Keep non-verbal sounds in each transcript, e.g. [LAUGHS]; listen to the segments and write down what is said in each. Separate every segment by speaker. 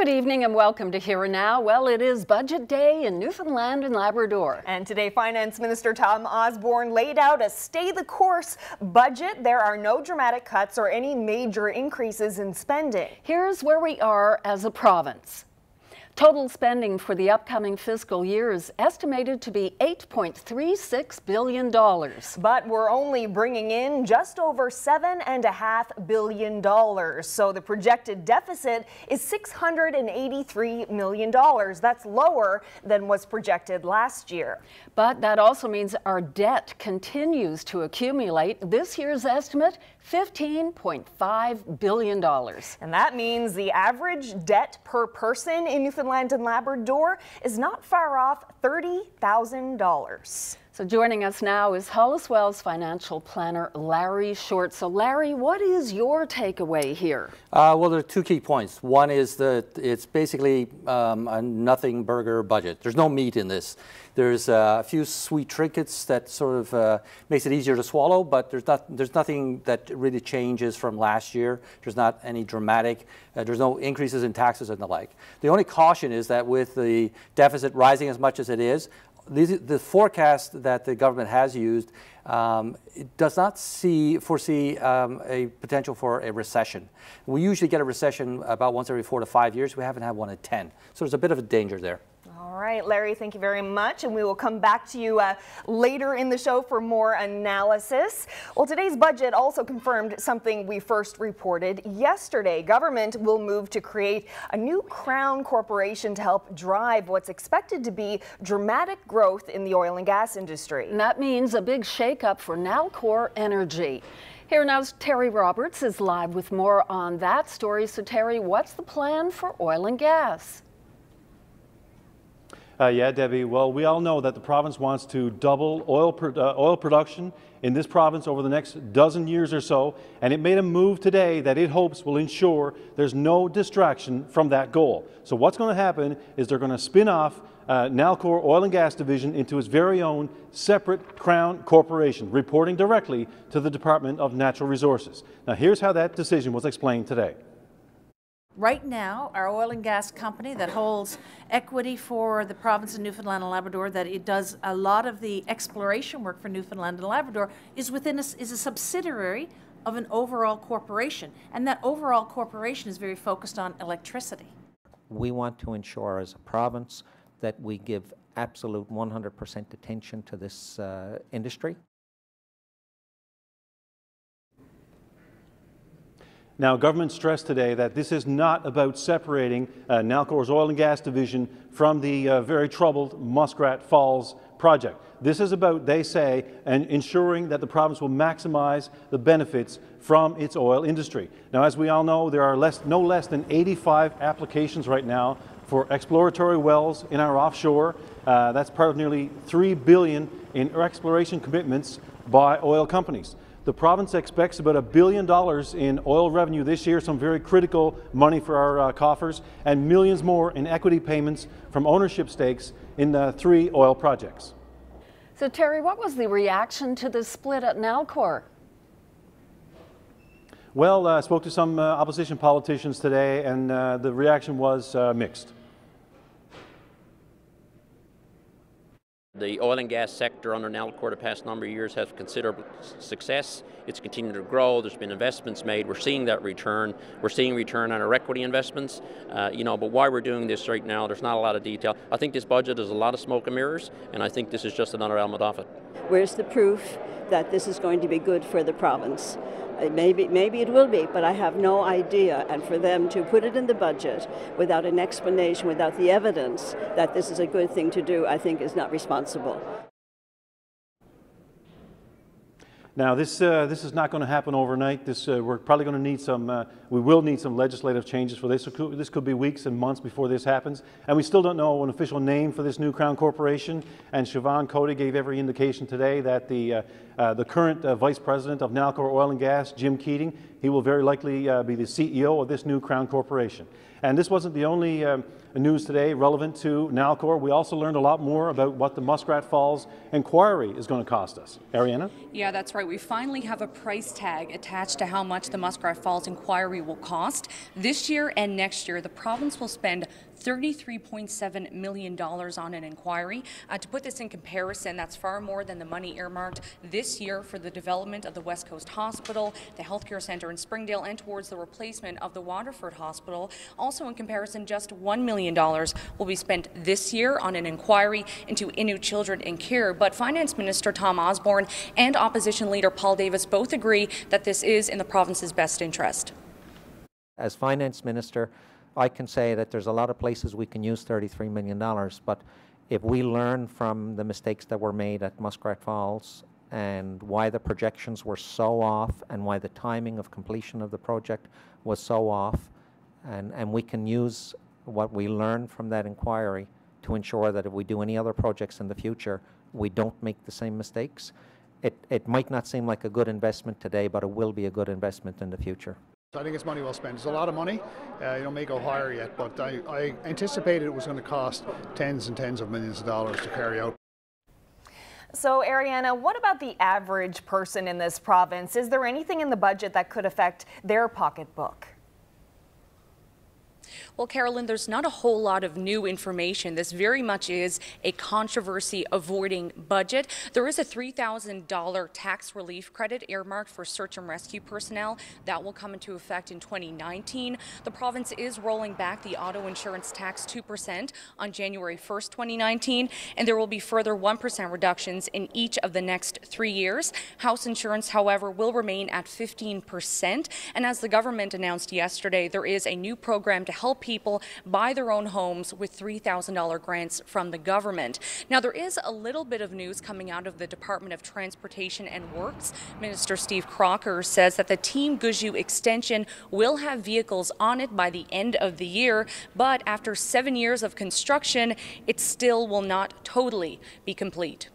Speaker 1: Good evening and welcome to Here and Now. Well, it is budget day in Newfoundland and Labrador.
Speaker 2: And today, Finance Minister Tom Osborne laid out a stay the course budget. There are no dramatic cuts or any major increases in spending.
Speaker 1: Here's where we are as a province. Total spending for the upcoming fiscal year is estimated to be $8.36 billion.
Speaker 2: But we're only bringing in just over $7.5 billion. So the projected deficit is $683 million. That's lower than was projected last year.
Speaker 1: But that also means our debt continues to accumulate. This year's estimate, $15.5 billion.
Speaker 2: And that means the average debt per person in Newfoundland and Labrador is not far off $30,000.
Speaker 1: So joining us now is Hollis Wealth financial planner Larry Short. So Larry, what is your takeaway here?
Speaker 3: Uh, well, there are two key points. One is that it's basically um, a nothing burger budget. There's no meat in this. There's uh, a few sweet trinkets that sort of uh, makes it easier to swallow, but there's not there's nothing that really changes from last year. There's not any dramatic. Uh, there's no increases in taxes and the like. The only caution is that with the deficit rising as much as it is, these, the forecast that the government has used um, does not see foresee um, a potential for a recession. We usually get a recession about once every four to five years. We haven't had one in 10. So there's a bit of a danger there.
Speaker 2: All right, Larry, thank you very much. And we will come back to you uh, later in the show for more analysis. Well, today's budget also confirmed something we first reported yesterday. Government will move to create a new Crown Corporation to help drive what's expected to be dramatic growth in the oil and gas industry.
Speaker 1: And that means a big shakeup for Nalcor Energy. Here now, is Terry Roberts is live with more on that story. So, Terry, what's the plan for oil and gas?
Speaker 4: Uh, yeah, Debbie. Well, we all know that the province wants to double oil, uh, oil production in this province over the next dozen years or so, and it made a move today that it hopes will ensure there's no distraction from that goal. So what's going to happen is they're going to spin off uh, Nalcor Oil and Gas Division into its very own separate Crown Corporation, reporting directly to the Department of Natural Resources. Now, here's how that decision was explained today.
Speaker 5: Right now, our oil and gas company that holds equity for the province of Newfoundland and Labrador, that it does a lot of the exploration work for Newfoundland and Labrador, is within a, is a subsidiary of an overall corporation, and that overall corporation is very focused on electricity.
Speaker 6: We want to ensure as a province that we give absolute 100% attention to this uh, industry.
Speaker 4: Now, government stressed today that this is not about separating uh, Nalcor's oil and gas division from the uh, very troubled Muskrat Falls project. This is about, they say, and ensuring that the province will maximize the benefits from its oil industry. Now, as we all know, there are less, no less than 85 applications right now for exploratory wells in our offshore. Uh, that's part of nearly 3 billion in exploration commitments by oil companies. The province expects about a billion dollars in oil revenue this year, some very critical money for our uh, coffers, and millions more in equity payments from ownership stakes in the three oil projects.
Speaker 1: So, Terry, what was the reaction to the split at Nalcor?
Speaker 4: Well, I uh, spoke to some uh, opposition politicians today, and uh, the reaction was uh, mixed.
Speaker 7: The oil and gas sector under Nalcor the past number of years has considerable success. It's continued to grow. There's been investments made. We're seeing that return. We're seeing return on our equity investments. Uh, you know, but why we're doing this right now, there's not a lot of detail. I think this budget is a lot of smoke and mirrors, and I think this is just another element of it.
Speaker 8: Where's the proof that this is going to be good for the province? Uh, maybe, maybe it will be, but I have no idea. And for them to put it in the budget without an explanation, without the evidence that this is a good thing to do, I think is not responsible.
Speaker 4: Now, this, uh, this is not going to happen overnight. This, uh, we're probably going to need some, uh, we will need some legislative changes for this. This could be weeks and months before this happens. And we still don't know an official name for this new Crown Corporation. And Siobhan Coady gave every indication today that the, uh, uh, the current uh, Vice President of Nalcor Oil and Gas, Jim Keating. He will very likely be the CEO of this new Crown Corporation. And this wasn't the only um, news today relevant to Nalcor. We also learned a lot more about what the Muskrat Falls inquiry is going to cost us. Ariana?
Speaker 9: Yeah, that's right. We finally have a price tag attached to how much the Muskrat Falls inquiry will cost. This year and next year, the province will spend $33.7 million on an inquiry. Uh, to put this in comparison, that's far more than the money earmarked this year for the development of the West Coast Hospital, the healthcare centre in Springdale, and towards the replacement of the Waterford Hospital. Also, in comparison, just $1 million will be spent this year on an inquiry into Innu children in care. But Finance Minister Tom Osborne and Opposition Leader Paul Davis both agree that this is in the province's best interest.
Speaker 6: As Finance Minister, I can say that there's a lot of places we can use $33 million, but if we learn from the mistakes that were made at Muskrat Falls and why the projections were so off and why the timing of completion of the project was so off, and, and we can use what we learned from that inquiry to ensure that if we do any other projects in the future, we don't make the same mistakes. It, it might not seem like a good investment today, but it will be a good investment in the future.
Speaker 10: I think it's money well spent. It's a lot of money. Uh, you may go higher yet, but I, I anticipated it was going to cost tens and tens of millions of dollars to carry out.
Speaker 2: So, Ariana, what about the average person in this province? Is there anything in the budget that could affect their pocketbook?
Speaker 9: Well, Carolyn, there's not a whole lot of new information. This very much is a controversy avoiding budget. There is a $3,000 tax relief credit earmarked for search and rescue personnel that will come into effect in 2019. The province is rolling back the auto insurance tax 2% on January 1st, 2019, and there will be further 1% reductions in each of the next three years. House insurance, however, will remain at 15%. And as the government announced yesterday, there is a new program to help people buy their own homes with $3,000 grants from the government. Now, there is a little bit of news coming out of the Department of Transportation and Works. Minister Steve Crocker says that the Team Gushue extension will have vehicles on it by the end of the year, but after seven years of construction, it still will not totally be complete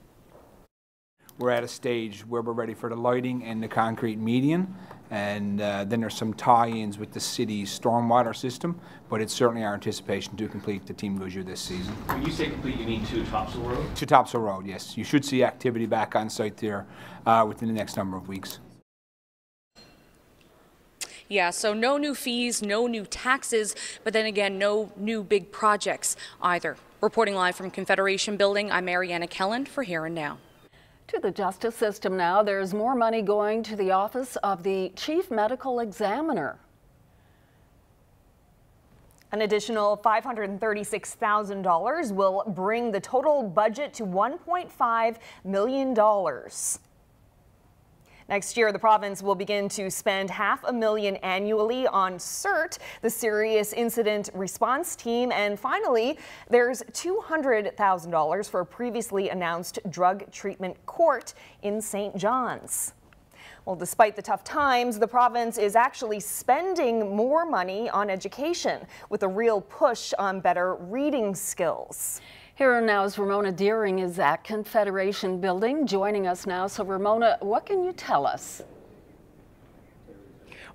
Speaker 11: we're at a stage where we're ready for the lighting and the concrete median. And uh, then there's some tie-ins with the city's stormwater system, but it's certainly our anticipation to complete the Team Gushue this season.
Speaker 12: When you say complete, you mean to Topsail Road?
Speaker 11: To Topsail Road, yes. You should see activity back on site there uh, within the next number of weeks.
Speaker 9: Yeah, so no new fees, no new taxes, but then again, no new big projects either. Reporting live from Confederation Building, I'm Ariana Kelland for Here and Now.
Speaker 1: To the justice system now, there's more money going to the office of the chief medical examiner.
Speaker 2: An additional $536,000 will bring the total budget to $1.5 million. Next year, the province will begin to spend half a million annually on SIRT, the Serious Incident Response Team. And finally, there's $200,000 for a previously announced drug treatment court in St. John's. Well, despite the tough times, the province is actually spending more money on education with a real push on better reading skills.
Speaker 1: Here now is Ramona Dearing is at Confederation Building joining us now. So Ramona, what can you tell us?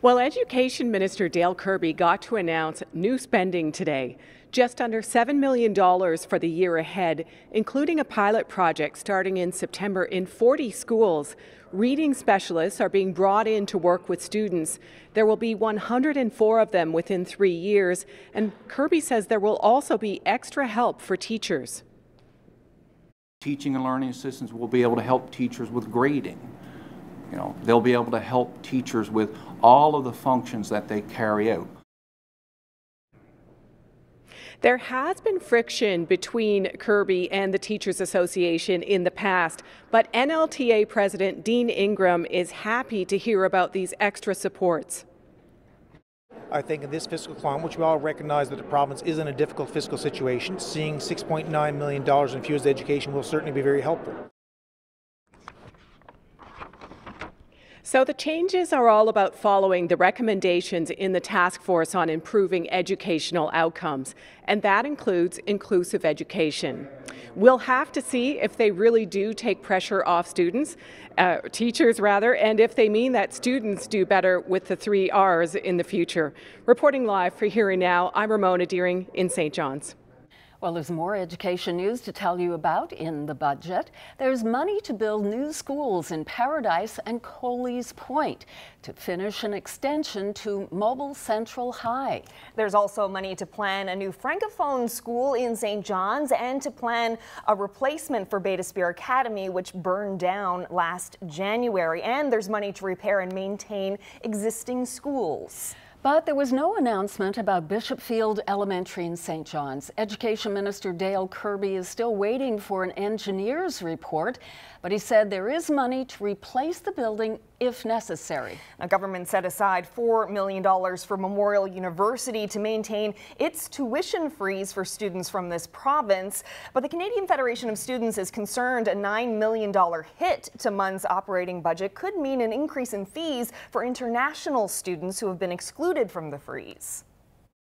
Speaker 13: Well, Education Minister Dale Kirby got to announce new spending today. Just under $7 million for the year ahead, including a pilot project starting in September in 40 schools Reading specialists are being brought in to work with students. There will be 104 of them within three years, and Kirby says there will also be extra help for teachers.
Speaker 14: Teaching and learning assistants will be able to help teachers with grading. You know, they'll be able to help teachers with all of the functions that they carry out.
Speaker 13: There has been friction between Kirby and the Teachers Association in the past, but NLTA President Dean Ingram is happy to hear about these extra supports.
Speaker 15: I think in this fiscal climate, which we all recognize that the province is in a difficult fiscal situation, seeing $6.9 million infused education will certainly be very helpful.
Speaker 13: So the changes are all about following the recommendations in the task force on improving educational outcomes, and that includes inclusive education. We'll have to see if they really do take pressure off students, uh, teachers rather, and if they mean that students do better with the three R's in the future. Reporting live for Here and Now, I'm Ramona Dearing in St. John's.
Speaker 1: Well, there's more education news to tell you about in the budget. There's money to build new schools in Paradise and Coley's Point to finish an extension to Mobile Central High.
Speaker 2: There's also money to plan a new Francophone school in St. John's and to plan a replacement for Bay d'Espoir Academy, which burned down last January. And there's money to repair and maintain existing schools.
Speaker 1: But there was no announcement about Bishop Feild Elementary in St. John's. Education Minister Dale Kirby is still waiting for an engineer's report, but he said there is money to replace the building if necessary.
Speaker 2: A government set aside $4 million for Memorial University to maintain its tuition freeze for students from this province. But the Canadian Federation of Students is concerned a $9 million hit to MUN's operating budget could mean an increase in fees for international students who have been excluded from the freeze.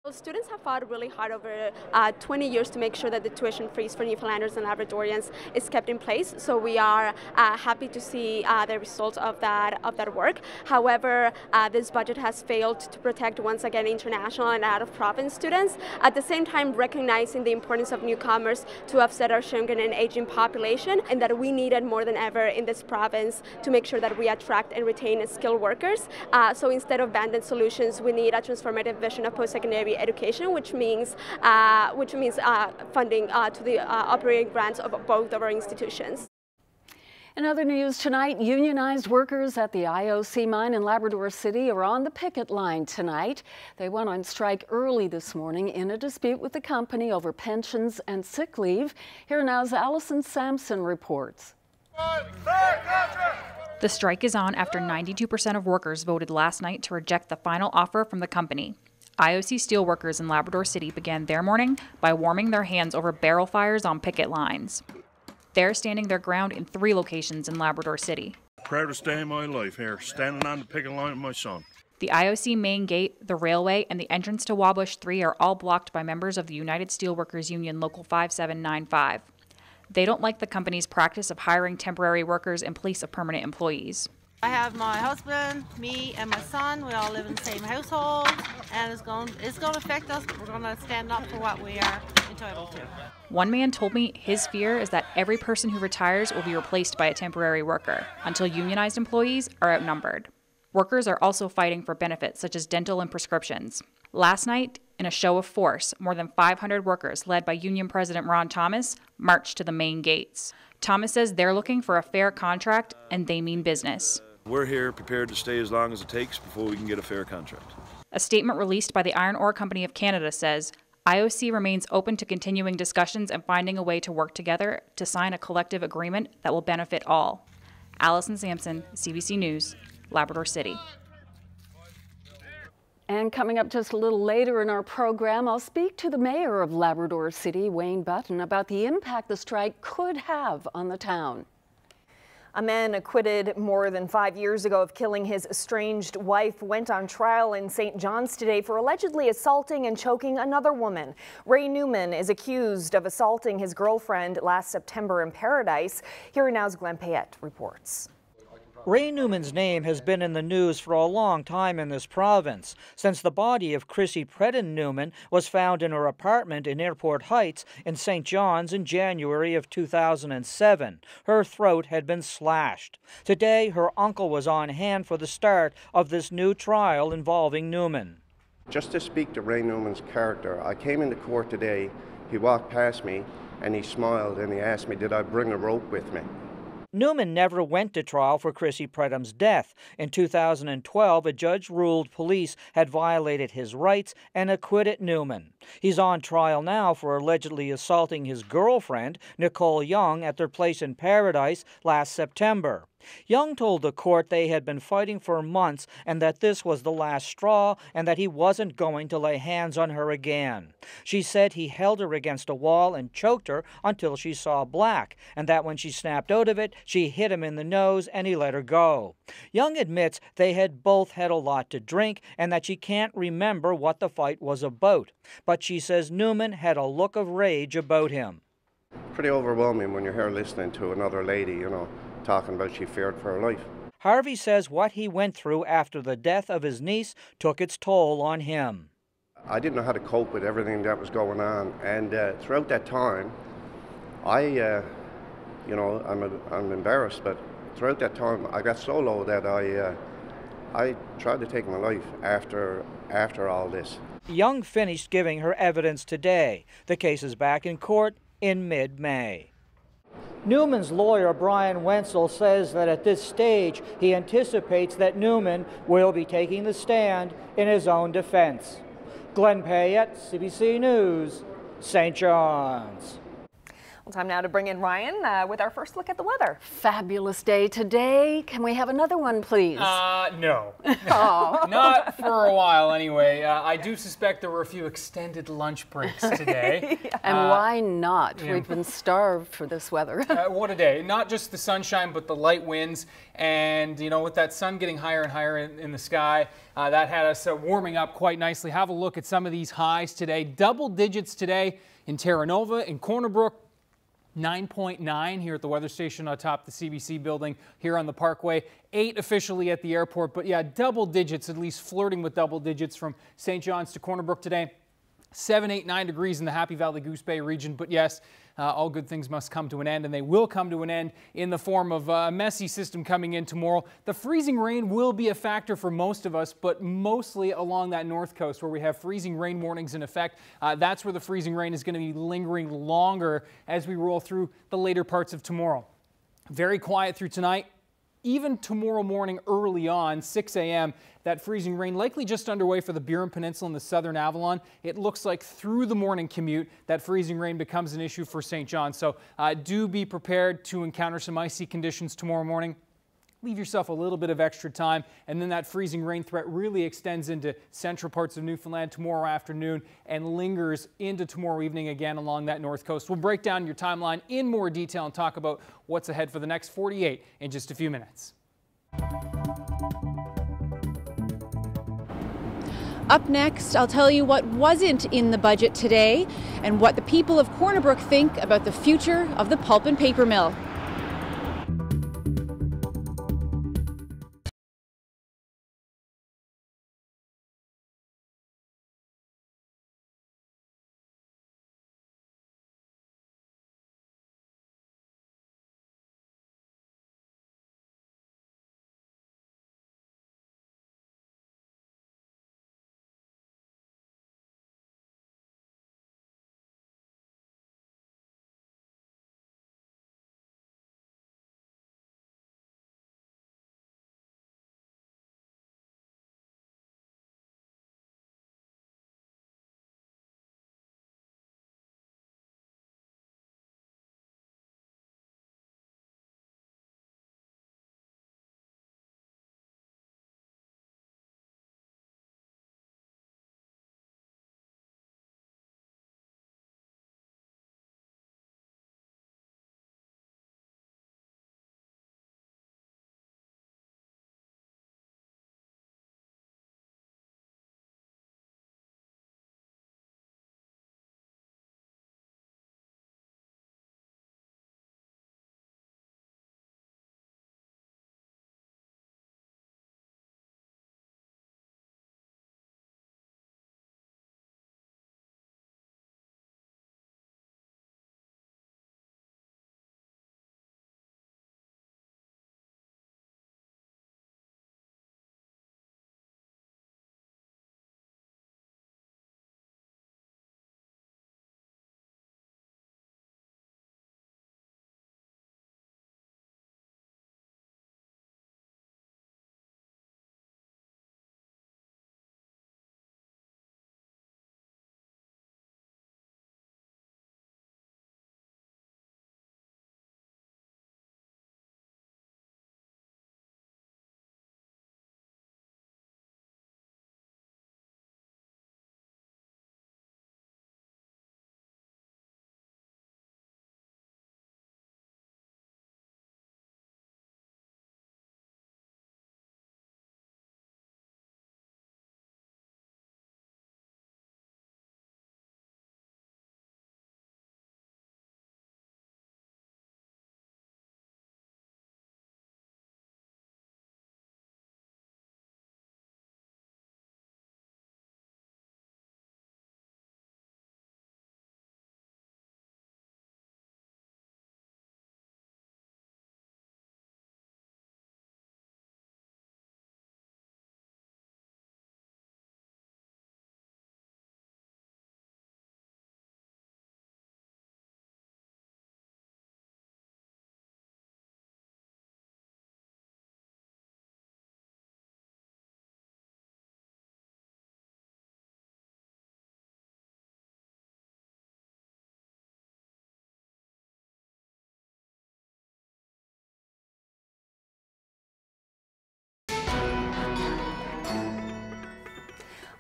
Speaker 16: Well, students have fought really hard over uh, 20 years to make sure that the tuition freeze for Newfoundlanders and Labradorians is kept in place. So we are uh, happy to see uh, the results of that of that work. However, uh, this budget has failed to protect once again international and out of province students. At the same time, recognizing the importance of newcomers to offset our shrinking and aging population, and that we needed more than ever in this province to make sure that we attract and retain skilled workers. Uh, so instead of band solutions, we need a transformative vision of post-secondary education, which means uh, which means uh, funding uh, to the uh, operating grants of both of our institutions.
Speaker 1: In other news tonight, unionized workers at the IOC mine in Labrador City are on the picket line tonight. They went on strike early this morning in a dispute with the company over pensions and sick leave. Here now's Allison Sampson reports.
Speaker 17: The strike is on after 92% of workers voted last night to reject the final offer from the company. IOC steelworkers in Labrador City began their morning by warming their hands over barrel fires on picket lines. They're standing their ground in three locations in Labrador City.
Speaker 18: Proudest day of my life here, standing on the picket line with my son.
Speaker 17: The IOC main gate, the railway, and the entrance to Wabush 3 are all blocked by members of the United Steelworkers Union Local 5795. They don't like the company's practice of hiring temporary workers in place of permanent employees.
Speaker 19: I have my husband, me, and my son. We all live in the same household, and it's going it's going to affect us. But we're going to stand up for what we are entitled to.
Speaker 17: One man told me his fear is that every person who retires will be replaced by a temporary worker until unionized employees are outnumbered. Workers are also fighting for benefits such as dental and prescriptions. Last night, in a show of force, more than 500 workers, led by Union President Ron Thomas, marched to the main gates. Thomas says they're looking for a fair contract and they mean business.
Speaker 18: We're here prepared to stay as long as it takes before we can get a fair contract.
Speaker 17: A statement released by the Iron Ore Company of Canada says IOC remains open to continuing discussions and finding a way to work together to sign a collective agreement that will benefit all. Allison Sampson, CBC News, Labrador City.
Speaker 1: And coming up just a little later in our program, I'll speak to the mayor of Labrador City, Wayne Button, about the impact the strike could have on the town.
Speaker 2: A man acquitted more than five years ago of killing his estranged wife went on trial in St. John's today for allegedly assaulting and choking another woman. Ray Newman is accused of assaulting his girlfriend last September in Paradise. Here now's Glenn Payette reports.
Speaker 20: Ray Newman's name has been in the news for a long time in this province, since the body of Chrissy Predham Newman was found in her apartment in Airport Heights in St. John's in January of 2007. Her throat had been slashed. Today, her uncle was on hand for the start of this new trial involving Newman.
Speaker 21: Just to speak to Ray Newman's character, I came into court today, he walked past me, and he smiled and he asked me, did I bring a rope with me?
Speaker 20: Newman never went to trial for Chrissy Predham's death. In 2012, a judge ruled police had violated his rights and acquitted Newman. He's on trial now for allegedly assaulting his girlfriend, Nicole Young, at their place in Paradise last September. Young told the court they had been fighting for months and that this was the last straw and that he wasn't going to lay hands on her again. She said he held her against a wall and choked her until she saw black, and that when she snapped out of it, she hit him in the nose and he let her go. Young admits they had both had a lot to drink and that she can't remember what the fight was about, but she says Newman had a look of rage about him.
Speaker 21: Pretty overwhelming when you're here listening to another lady, you know, talking about she feared for her life.
Speaker 20: Harvey says what he went through after the death of his niece took its toll on him.
Speaker 21: I didn't know how to cope with everything that was going on, and uh, throughout that time, I, uh, you know, I'm, a, I'm embarrassed, but throughout that time, I got so low that I, uh, I tried to take my life after after all this.
Speaker 20: Young finished giving her evidence today. The case is back in court in mid-May. Newman's lawyer, Brian Wenzel, says that at this stage he anticipates that Newman will be taking the stand in his own defense. Glenn Payette, CBC News, St. John's.
Speaker 2: Well, time now to bring in Ryan uh, with our first look at the weather.
Speaker 1: Fabulous day today. Can we have another one, please?
Speaker 22: Uh, no. [LAUGHS] [LAUGHS]
Speaker 1: Oh.
Speaker 22: Not for a while, anyway. Uh, I do suspect there were a few extended lunch breaks [LAUGHS] today.
Speaker 1: And
Speaker 22: Uh,
Speaker 1: why not?
Speaker 22: yeah.
Speaker 1: We've been starved for this weather.
Speaker 22: uh, what a day. Not just the sunshine, but the light winds. And, you know, with that sun getting higher and higher in, in the sky, uh, that had us uh, warming up quite nicely. Have a look at some of these highs today. Double digits today in Terra Nova, in Corner Brook, 9.9 here at the weather station atop the CBC building here on the Parkway. Eight officially at the airport, but yeah, double digits, at least flirting with double digits from St. John's to Corner Brook today. Seven, eight, nine degrees in the Happy Valley Goose Bay region. But yes, uh, all good things must come to an end, and they will come to an end in the form of a messy system coming in tomorrow. The freezing rain will be a factor for most of us, but mostly along that north coast where we have freezing rain warnings in effect. Uh, that's where the freezing rain is going to be lingering longer as we roll through the later parts of tomorrow. Very quiet through tonight. Even tomorrow morning early on, 6 a.m., that freezing rain likely just underway for the Burin Peninsula and the southern Avalon. It looks like through the morning commute, that freezing rain becomes an issue for St. John. So uh, do be prepared to encounter some icy conditions tomorrow morning. Leave yourself a little bit of extra time, and then that freezing rain threat really extends into central parts of Newfoundland tomorrow afternoon and lingers into tomorrow evening again along that north coast. We'll break down your timeline in more detail and talk about what's ahead for the next 48 in just a few minutes.
Speaker 23: Up next, I'll tell you what wasn't in the budget today and what the people of Corner Brook think about the future of the pulp and paper mill.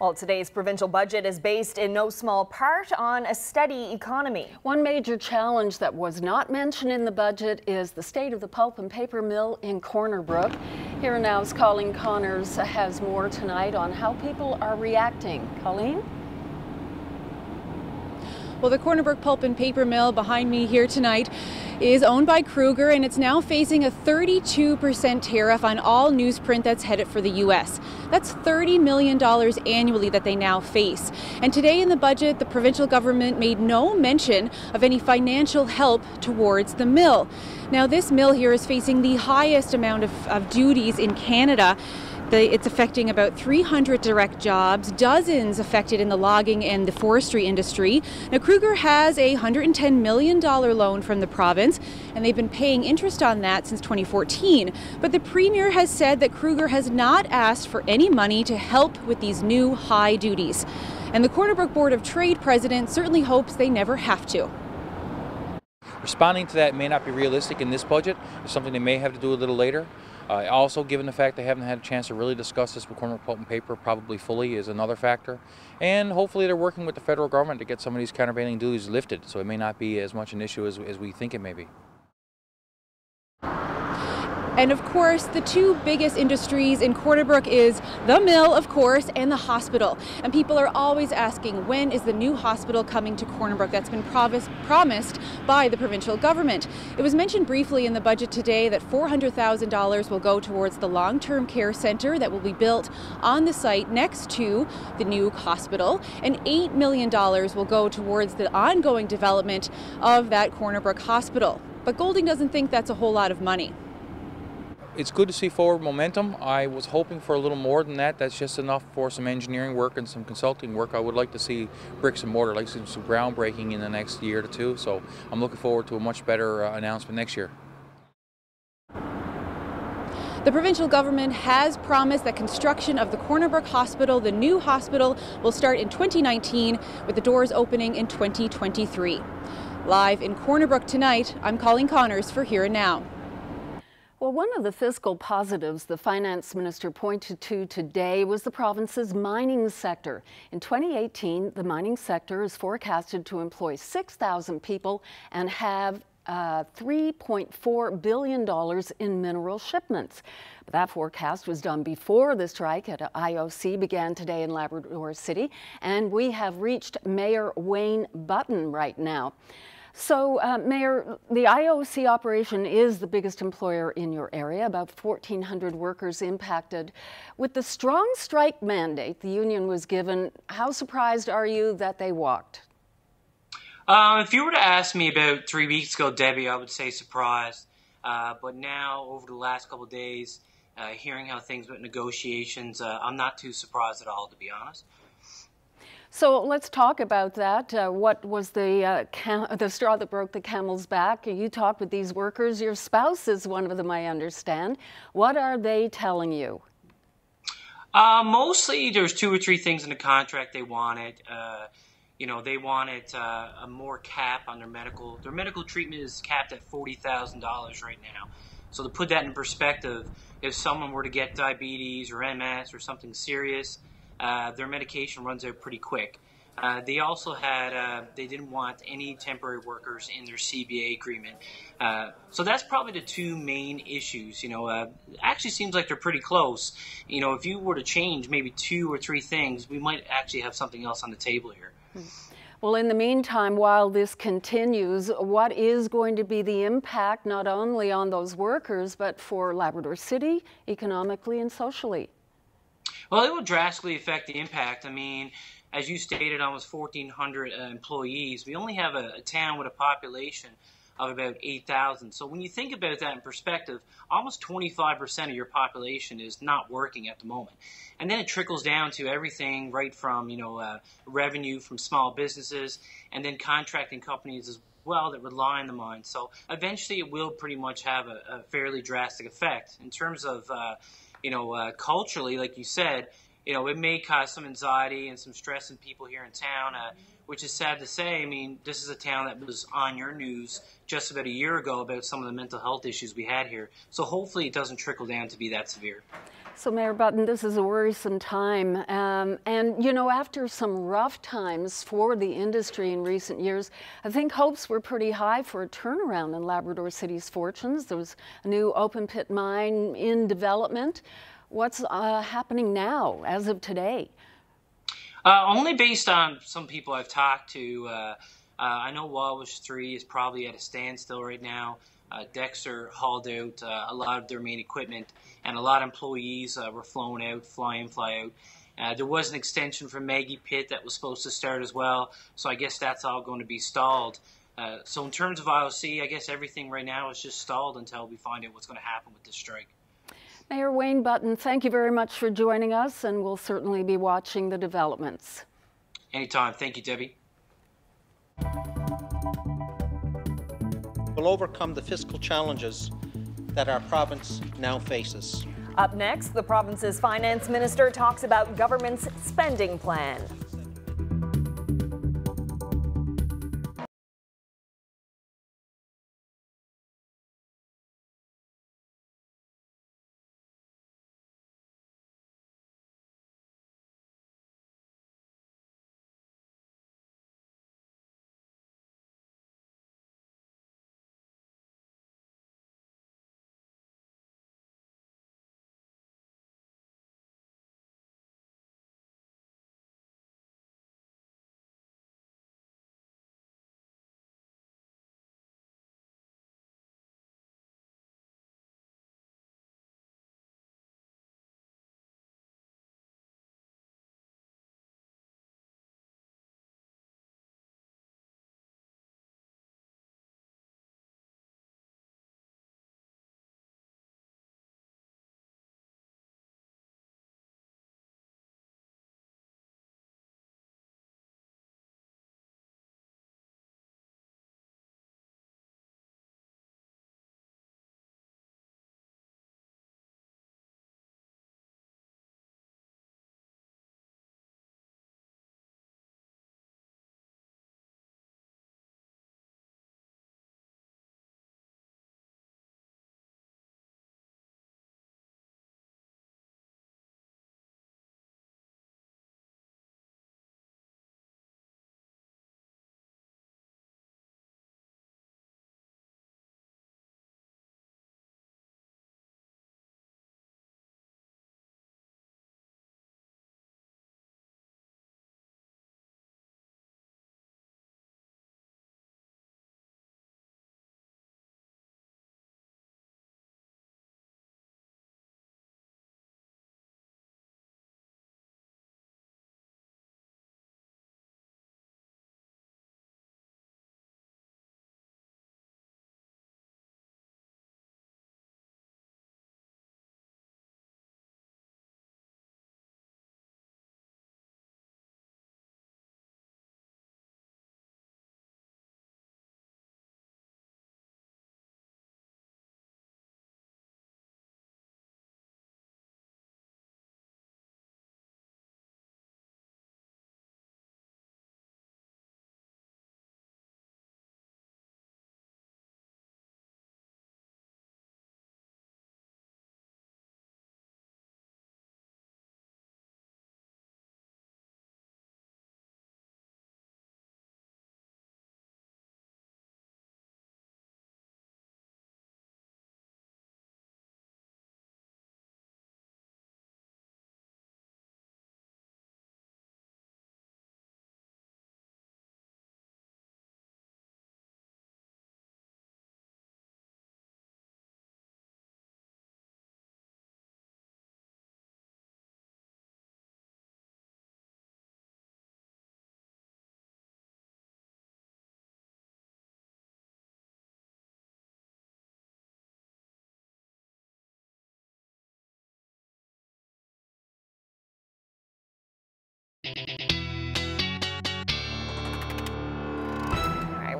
Speaker 2: Well, today's provincial budget is based in no small part on a steady economy.
Speaker 1: One major challenge that was not mentioned in the budget is the state of the pulp and paper mill in Corner Brook. Here now's Colleen Connors has more tonight on how people are reacting. Colleen?
Speaker 23: Well, the Corner Brook Pulp and Paper Mill behind me here tonight is owned by Kruger and it's now facing a 32% tariff on all newsprint that's headed for the U.S. That's $30 million annually that they now face. And today in the budget, the provincial government made no mention of any financial help towards the mill. Now, this mill here is facing the highest amount of, of duties in Canada. The, it's affecting about 300 direct jobs, dozens affected in the logging and the forestry industry. Now, Kruger has a $110 million loan from the province, and they've been paying interest on that since 2014. But the Premier has said that Kruger has not asked for any money to help with these new high duties. And the Corner Brook Board of Trade president certainly hopes they never have to.
Speaker 24: Responding to that may not be realistic in this budget. It's something they may have to do a little later. Uh, also, given the fact they haven't had a chance to really discuss this with Corner Pulp and Paper probably fully is another factor. And hopefully they're working with the federal government to get some of these countervailing duties lifted, so it may not be as much an issue as, as we think it may be.
Speaker 23: And of course, the two biggest industries in Corner Brook is the mill, of course, and the hospital. And people are always asking, when is the new hospital coming to Corner Brook that's been promised by the provincial government? It was mentioned briefly in the budget today that $400,000 will go towards the long-term care center that will be built on the site next to the new hospital, and $8 million will go towards the ongoing development of that Corner Brook hospital. But Golding doesn't think that's a whole lot of money
Speaker 24: it's good to see forward momentum. I was hoping for a little more than that. That's just enough for some engineering work and some consulting work. I would like to see bricks and mortar, like some, groundbreaking in the next year to two. So I'm looking forward to a much better uh, announcement next year.
Speaker 23: The provincial government has promised that construction of the Corner Brook Hospital, the new hospital, will start in 2019 with the doors opening in 2023. Live in Corner Brook tonight, I'm Colleen Connors for Here and Now.
Speaker 1: Well, one of the fiscal positives the finance minister pointed to today was the province's mining sector. In 2018, the mining sector is forecasted to employ 6,000 people and have uh, $3.4 billion in mineral shipments. But that forecast was done before the strike at IOC began today in Labrador City, and we have reached Mayor Wayne Button right now. So, uh, Mayor, the IOC operation is the biggest employer in your area, about 1,400 workers impacted. With the strong strike mandate the union was given, how surprised are you that they walked?
Speaker 25: Um, if you were to ask me about three weeks ago, Debbie, I would say surprised. Uh, but now, over the last couple days, uh, hearing how things went negotiations, uh, I'm not too surprised at all, to be honest.
Speaker 1: So let's talk about that. Uh, what was the uh, the straw that broke the camel's back? You talked with these workers. Your spouse is one of them, I understand. What are they telling you?
Speaker 25: Uh, mostly, there's two or three things in the contract they wanted. Uh, you know, they wanted uh, a more cap on their medical. Their medical treatment is capped at forty thousand dollars right now. So to put that in perspective, if someone were to get diabetes or MS or something serious, uh, their medication runs out pretty quick. Uh, they also had, uh, they didn't want any temporary workers in their CBA agreement. Uh, so that's probably the two main issues. You know, uh, actually seems like they're pretty close. You know, if you were to change maybe two or three things, we might actually have something else on the table here.
Speaker 1: Well, in the meantime, while this continues, what is going to be the impact not only on those workers, but for Labrador City economically and socially?
Speaker 25: Well, it will drastically affect the impact. I mean, as you stated, almost 1,400 uh, employees. We only have a, a town with a population of about 8,000. So when you think about that in perspective, almost 25% of your population is not working at the moment. And then it trickles down to everything right from, you know, uh, revenue from small businesses and then contracting companies as well that rely on the mine. So eventually it will pretty much have a, a fairly drastic effect in terms of uh, you know, uh, culturally, like you said, you know, it may cause some anxiety and some stress in people here in town, uh, which is sad to say. I mean, this is a town that was on your news just about a year ago about some of the mental health issues we had here. So hopefully it doesn't trickle down to be that severe.
Speaker 1: So, Mayor Button, this is a worrisome time. Um, and, you know, after some rough times for the industry in recent years, I think hopes were pretty high for a turnaround in Labrador City's fortunes. There was a new open pit mine in development. What's uh, happening now, as of today?
Speaker 25: Uh, only based on some people I've talked to. Uh, uh I know Wabush 3 is probably at a standstill right now. Uh, Dexter hauled out uh, a lot of their main equipment, and a lot of employees uh, were flown out, fly in, fly out. Uh, there was an extension for Magy pit that was supposed to start as well, so I guess that's all going to be stalled. Uh, so in terms of IOC, I guess everything right now is just stalled until we find out what's going to happen with this strike.
Speaker 1: Mayor Wayne Button, thank you very much for joining us, and we'll certainly be watching the developments.
Speaker 25: Anytime. Thank you, Debbie.
Speaker 26: Will overcome the fiscal challenges that our province now faces.
Speaker 2: Up next, the province's finance minister talks about government's spending plan.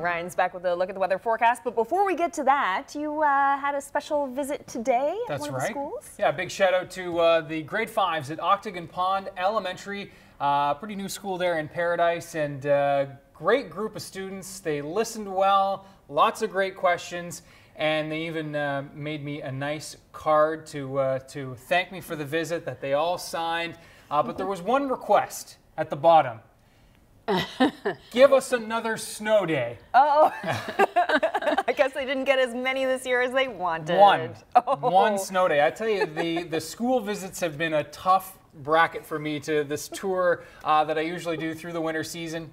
Speaker 2: Ryan's back with a look at the weather forecast. But before we get to that, you uh, had a special visit today
Speaker 22: That's
Speaker 2: at
Speaker 22: one right.
Speaker 2: of the schools.
Speaker 22: Yeah, big shout out to uh, the grade fives at Octagon Pond Elementary. Uh, pretty new school there in Paradise and uh, great group of students. They listened well, lots of great questions. and they even uh, made me a nice card to uh, to thank me for the visit that they all signed. Uh, but there was one request at the bottom. [LAUGHS] Give us another snow day.
Speaker 2: Oh, [LAUGHS] I guess they didn't get as many this year as they wanted.
Speaker 22: One.
Speaker 2: Oh.
Speaker 22: One snow day. I tell you, the, the school visits have been a tough bracket for me to this tour uh, that I usually do through the winter season.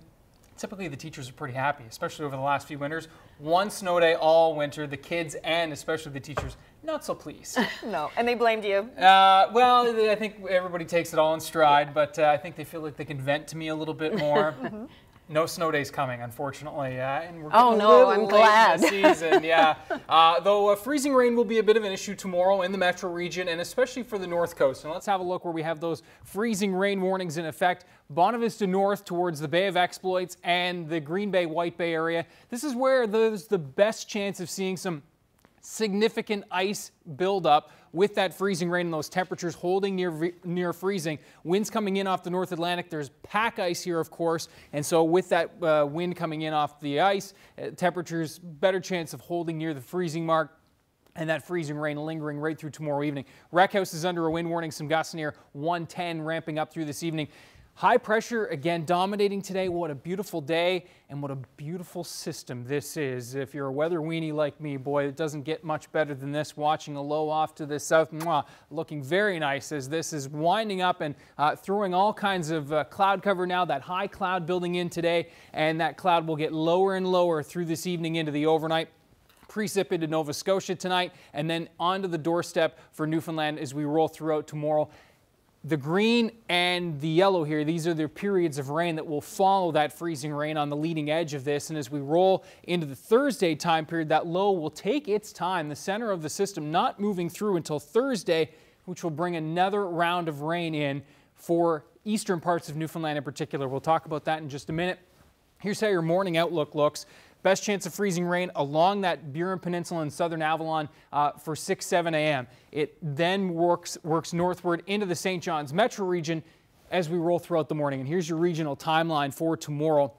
Speaker 22: Typically, the teachers are pretty happy, especially over the last few winters. One snow day all winter, the kids and especially the teachers not so pleased. [LAUGHS]
Speaker 2: no, and they blamed you.
Speaker 22: Uh, well, I think everybody takes it all in stride, but uh, I think they feel like they can vent to me a little bit [LAUGHS] more. No snow days coming, unfortunately. Uh, and we're
Speaker 1: Oh, no, I'm glad.
Speaker 22: Season, [LAUGHS] yeah. Uh, though uh, freezing rain will be a bit of an issue tomorrow in the metro region, and especially for the north coast. And let's have a look where we have those freezing rain warnings in effect. Bonavista North towards the Bay of Exploits and the Green Bay White Bay area. This is where there's the best chance of seeing some significant ice buildup with that freezing rain and those temperatures holding near near freezing. Winds coming in off the North Atlantic. There's pack ice here, of course, and so with that uh, wind coming in off the ice, uh, temperatures better chance of holding near the freezing mark and that freezing rain lingering right through tomorrow evening. Wreck House is under a wind warning, some gusts near 110 ramping up through this evening. High pressure again dominating today. What a beautiful day and what a beautiful system this is. If you're a weather weenie like me, boy, it doesn't get much better than this. Watching a low off to the south, mwah, looking very nice as this is winding up and uh, throwing all kinds of uh, cloud cover now. That high cloud building in today, and that cloud will get lower and lower through this evening into the overnight precip into Nova Scotia tonight, and then onto the doorstep for Newfoundland as we roll throughout tomorrow. The green and the yellow here, these are the periods of rain that will follow that freezing rain on the leading edge of this. And as we roll into the Thursday time period, that low will take its time, the center of the system not moving through until Thursday, which will bring another round of rain in for eastern parts of Newfoundland in particular. We'll talk about that in just a minute. Here's how your morning outlook looks. Best chance of freezing rain along that Burin Peninsula and southern Avalon uh, for 6, 7 a.m. It then works, works northward into the St. John's metro region as we roll throughout the morning. And here's your regional timeline for tomorrow.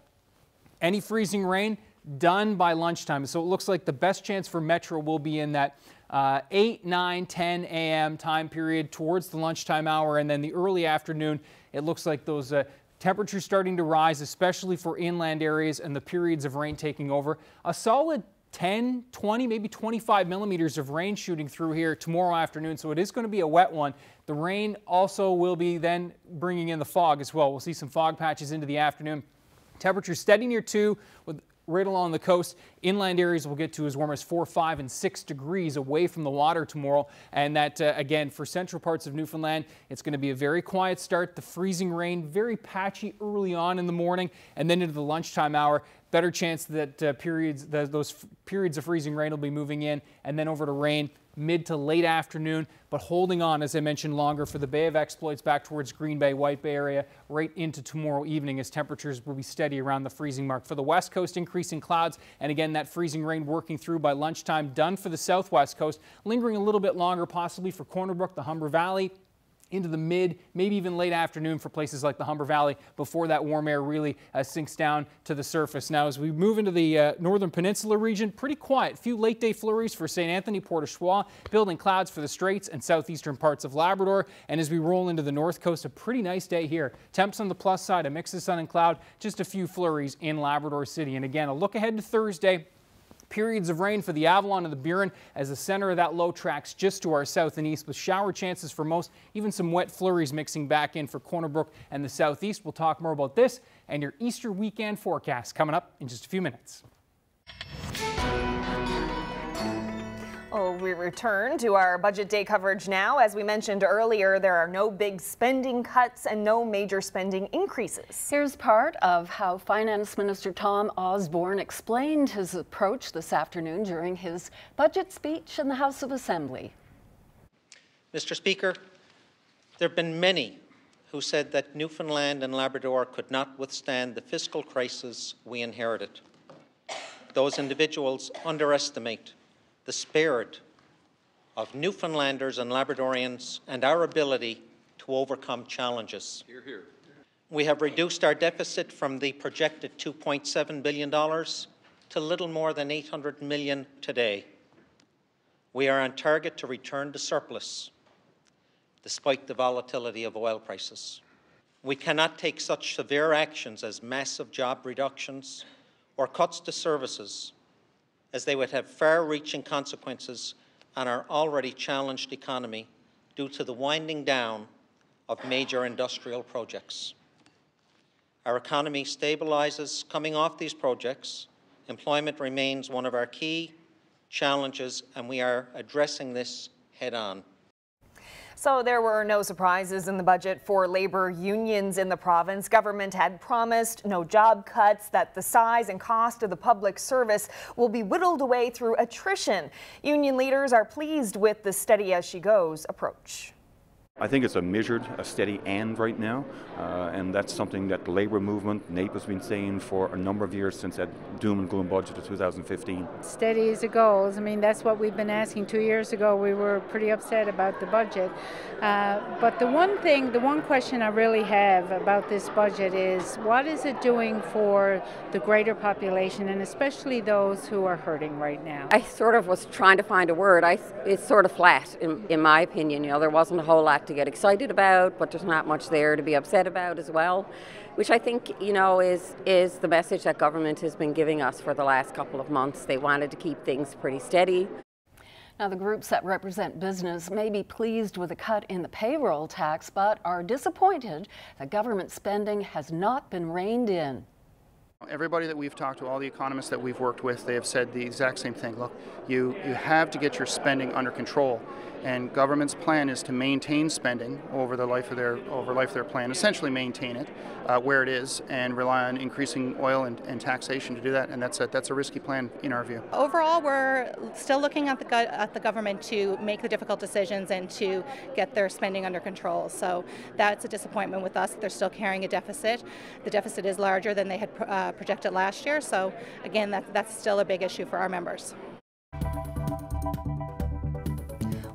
Speaker 22: Any freezing rain done by lunchtime. So it looks like the best chance for metro will be in that uh, 8, 9, 10 a.m. time period towards the lunchtime hour. And then the early afternoon, it looks like those uh, Temperatures starting to rise, especially for inland areas and the periods of rain taking over. A solid 10, 20, maybe 25 millimeters of rain shooting through here tomorrow afternoon, so it is going to be a wet one. The rain also will be then bringing in the fog as well. We'll see some fog patches into the afternoon. Temperatures steady near 2 with right along the coast. Inland areas will get to as warm as 4, 5, and 6 degrees away from the water tomorrow. And that, uh, again, for central parts of Newfoundland, it's going to be a very quiet start. The freezing rain, very patchy early on in the morning, and then into the lunchtime hour. Better chance that uh, periods, those periods of freezing rain will be moving in, and then over to rain mid to late afternoon, but holding on, as I mentioned, longer for the Bay of Exploits back towards Green Bay, White Bay area, right into tomorrow evening as temperatures will be steady around the freezing mark. For the west coast, increasing clouds, and again, that freezing rain working through by lunchtime, done for the southwest coast, lingering a little bit longer, possibly for Corner Brook, the Humber Valley, into the mid, maybe even late afternoon for places like the Humber Valley before that warm air really uh, sinks down to the surface. Now, as we move into the uh, northern peninsula region, pretty quiet. Few late day flurries for St. Anthony, Port au Choix, building clouds for the Straits and southeastern parts of Labrador. And as we roll into the north coast, a pretty nice day here. Temps on the plus side, a mix of sun and cloud, just a few flurries in Labrador City. And again, a look ahead to Thursday. Periods of rain for the Avalon and the Burin as the center of that low tracks just to our south and east with shower chances for most, even some wet flurries mixing back in for Corner Brook and the southeast. We'll talk more about this and your Easter weekend forecast coming up in just a few minutes.
Speaker 2: Oh, we return to our budget day coverage now. As we mentioned earlier, there are no big spending cuts and no major spending increases.
Speaker 1: Here's part of how Finance Minister Tom Osborne explained his approach this afternoon during his budget speech in the House of Assembly.
Speaker 26: Mr. Speaker, there have been many who said that Newfoundland and Labrador could not withstand the fiscal crisis we inherited. Those individuals underestimate the spirit of Newfoundlanders and Labradorians and our ability to overcome challenges. We have reduced our deficit from the projected $2.7 billion to little more than 800 million today. We are on target to return to surplus despite the volatility of oil prices. We cannot take such severe actions as massive job reductions or cuts to services, as they would have far reaching consequences on our already challenged economy due to the winding down of major industrial projects. Our economy stabilizes coming off these projects. Employment remains one of our key challenges, and we are addressing this head on.
Speaker 2: So there were no surprises in the budget for labor unions in the province. Government had promised no job cuts, that the size and cost of the public service will be whittled away through attrition. Union leaders are pleased with the steady as she goes approach.
Speaker 27: I think it's a measured, a steady end right now, uh, and that's something that the labour movement, NAPE, has been saying for a number of years since that doom and gloom budget of 2015.
Speaker 28: Steady as it goes. I mean, that's what we've been asking. Two years ago, we were pretty upset about the budget. Uh, but the one thing, the one question I really have about this budget is what is it doing for the greater population, and especially those who are hurting right now?
Speaker 29: I sort of was trying to find a word. I, it's sort of flat, in, in my opinion. You know, there wasn't a whole lot to get excited about, but there's not much there to be upset about as well, which I think you know is is the message that government has been giving us for the last couple of months. They wanted to keep things pretty steady.
Speaker 1: Now, the groups that represent business may be pleased with a cut in the payroll tax, but are disappointed that government spending has not been reined in.
Speaker 30: Everybody that we've talked to, all the economists that we've worked with, they have said the exact same thing. Look, you, you have to get your spending under control. And government's plan is to maintain spending over the life of their over life of their plan, essentially maintain it uh, where it is, and rely on increasing oil and, and, taxation to do that. And that's a that's a risky plan in our view.
Speaker 31: Overall, we're still looking at the at the government to make the difficult decisions and to get their spending under control. So that's a disappointment with us. They're still carrying a deficit. The deficit is larger than they had uh, projected last year. So again, that, that's still a big issue for our members.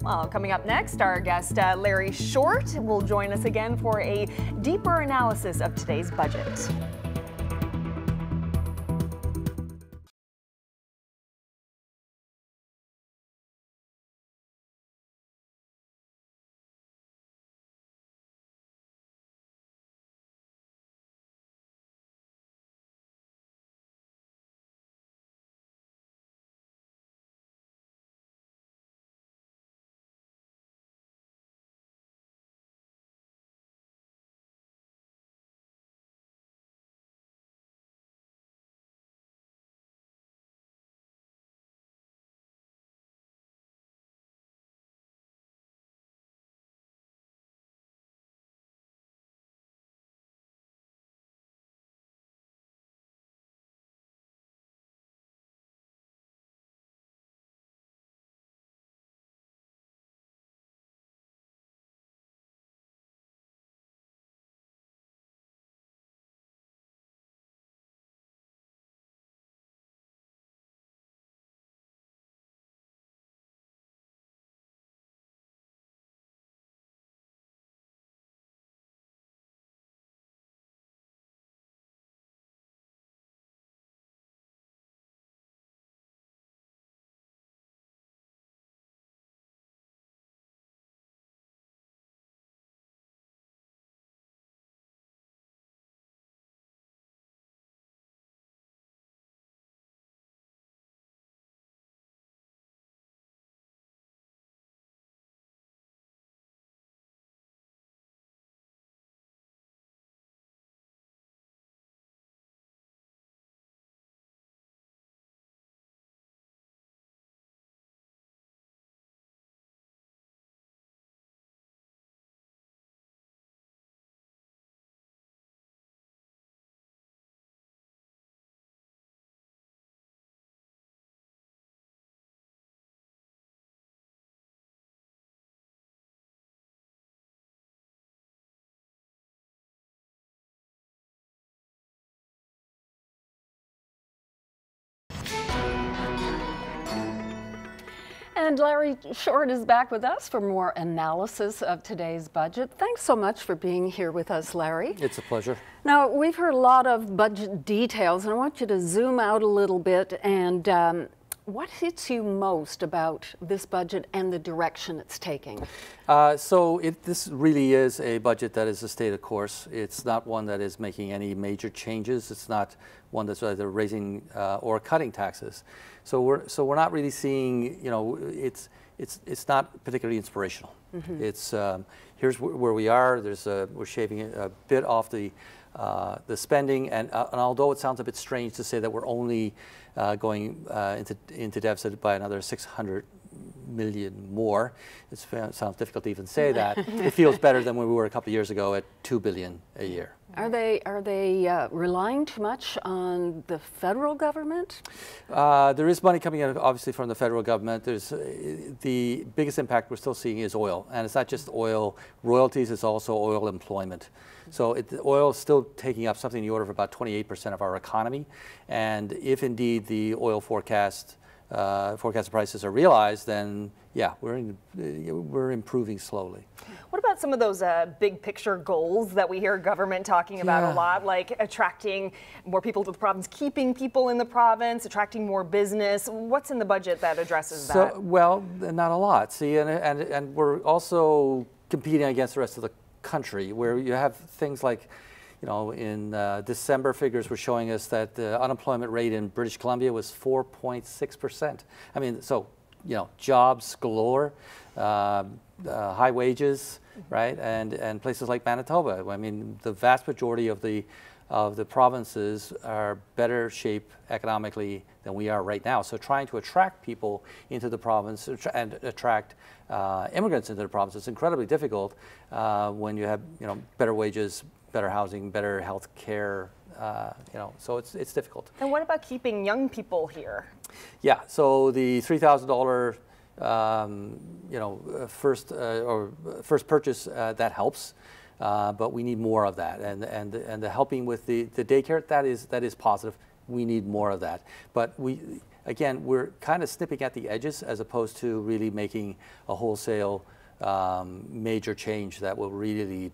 Speaker 2: Well, coming up next, our guest uh, Larry Short will join us again for a deeper analysis of today's budget.
Speaker 1: And Larry Short is back with us for more analysis of today's budget. Thanks so much for being here with us, Larry.
Speaker 32: It's a pleasure.
Speaker 1: Now, we've heard a lot of budget details, and I want you to zoom out a little bit and um, What hits you most about this budget and the direction it's taking?
Speaker 33: Uh, so it, this really is a budget that is a state of course. It's not one that is making any major changes. It's not one that's either raising uh, or cutting taxes. So we're so we're not really seeing. You know, it's it's it's not particularly inspirational. Mm -hmm. It's um, here's where we are. There's a, we're shaving a bit off the uh, the spending, and, uh, and although it sounds a bit strange to say that we're only uh, going uh, into, into deficit by another 600 million more. it sounds difficult to even say [LAUGHS] that. it feels better than when we were a couple of years ago at 2 billion a year.
Speaker 1: Are they are they uh, relying too much on the federal government?
Speaker 33: Uh, there is money coming in, obviously, from the federal government. There's uh, the biggest impact we're still seeing is oil, and it's not just oil royalties; it's also oil employment. So it, oil is still taking up something in the order of about 28% of our economy. And if indeed the oil forecast uh, forecasted prices are realized, then yeah, we're in, we're improving slowly.
Speaker 2: What about some of those uh, big picture goals that we hear government talking about yeah. a lot, like attracting more people to the province, keeping people in the province, attracting more business? What's in the budget that addresses so, that?
Speaker 33: Well, not a lot. See, and, and, and we're also competing against the rest of the country where you have things like, you know, in uh, December figures were showing us that the unemployment rate in British Columbia was 4.6%. I mean, so, you know, jobs galore, uh, uh, high wages, mm-hmm. right? And, and places like Manitoba. I mean, the vast majority of the of the provinces are better shape economically than we are right now. So trying to attract people into the province and attract uh, immigrants into the province is incredibly difficult uh, when you have you know better wages, better housing, better health care. Uh, you know, so it's it's difficult.
Speaker 2: And what about keeping young people here?
Speaker 33: Yeah, so the three thousand dollar um, you know first uh, or first purchase uh, that helps. Uh, but we need more of that. And, and, and the helping with the, the daycare, that is, that is positive. We need more of that. But we, again, we're kind of snipping at the edges as opposed to really making a wholesale um, major change that will really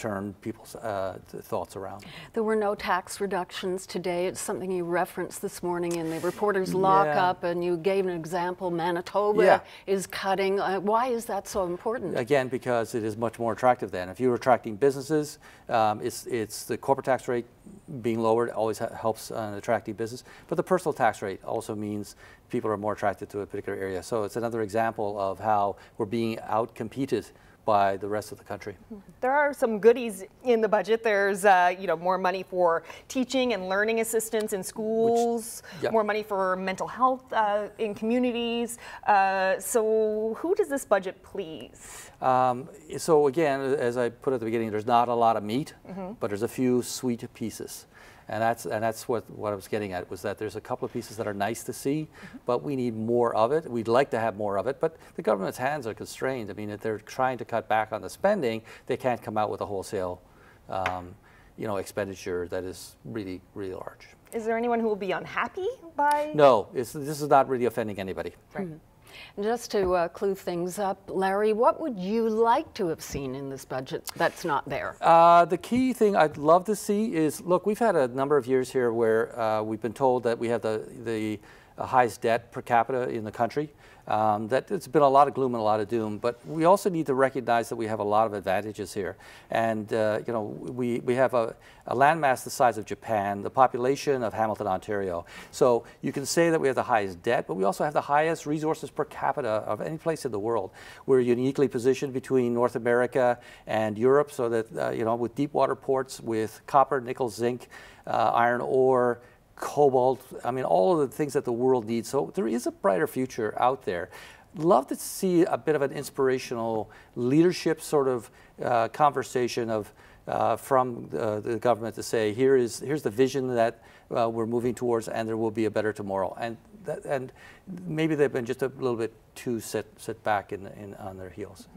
Speaker 33: turn people's uh, thoughts around.
Speaker 1: There were no tax reductions today. It's something you referenced this morning in the reporter's lockup, yeah. and you gave an example. Manitoba yeah. is cutting. Uh, why is that so important?
Speaker 33: Again, because it is much more attractive then. If you're attracting businesses, um, it's, it's the corporate tax rate being lowered always helps an attracting business, but the personal tax rate also means people are more attracted to a particular area. So it's another example of how we're being outcompeted by the rest of the country.
Speaker 2: There are some goodies in the budget. There's uh, you know more money for teaching and learning assistance in schools, Which, yeah. more money for mental health uh, in communities. Uh, so who does this budget please? Um,
Speaker 33: so again, as I put at the beginning, there's not a lot of meat, mm -hmm. but there's a few sweet pieces. And that's, and that's what, what I was getting at, was that there's a couple of pieces that are nice to see, mm-hmm. but we need more of it. We'd like to have more of it, but the government's hands are constrained. I mean, if they're trying to cut back on the spending, they can't come out with a wholesale um, you know, expenditure that is really, really large.
Speaker 2: Is there anyone who will be unhappy by?
Speaker 33: No, this is not really offending anybody.
Speaker 1: Right. Mm -hmm. Just to uh, clue things up, Larry, what would you like to have seen in this budget that's not there?
Speaker 33: Uh, the key thing I'd love to see is, look, we've had a number of years here where uh, we've been told that we have the, the highest debt per capita in the country. Um, that it's been a lot of gloom and a lot of doom, but we also need to recognize that we have a lot of advantages here. And uh, you know, we, we have a, a landmass the size of Japan, the population of Hamilton, Ontario. So you can say that we have the highest debt, but we also have the highest resources per capita of any place in the world. We're uniquely positioned between North America and Europe, so that uh, you know, with deep water ports, with copper, nickel, zinc, uh, iron ore cobalt, I mean, all of the things that the world needs. So there is a brighter future out there. Love to see a bit of an inspirational leadership sort of uh, conversation of uh, from uh, the government to say, here is here's the vision that uh, we're moving towards, and there will be a better tomorrow. And that, and maybe they've been just a little bit too set set back in, in on their heels.